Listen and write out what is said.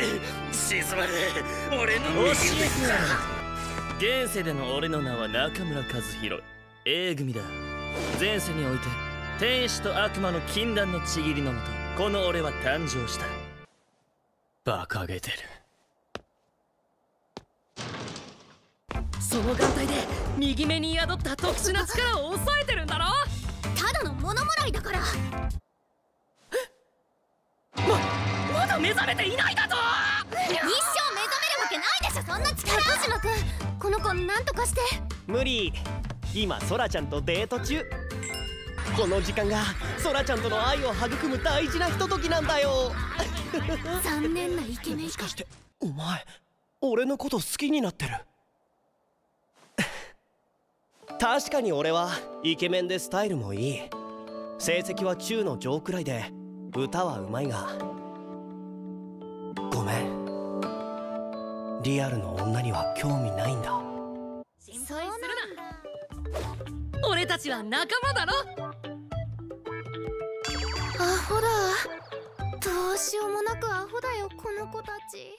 し沈まれ俺の教えて現世での俺の名は中村和弘 A 組だ。前世において天使と悪魔の禁断のちぎりのもとこの俺は誕生した。馬鹿げてる。その眼帯で右目に宿った特殊な力を抑えてるんだろ？ただの物もらいだからだ目覚めていないだと一生目覚めるわけないでしょそんな力。高島君この子なんとかして。無理。今ソラちゃんとデート中。この時間がソラちゃんとの愛を育む大事なひとときなんだよ。残念なイケメンもしかしてお前俺のこと好きになってる？確かに俺はイケメンでスタイルもいい。成績は中の上くらいで歌はうまいがリアルの女には興味ないんだ。心配するな。俺たちは仲間だろ。アホだ。どうしようもなくアホだよこの子たち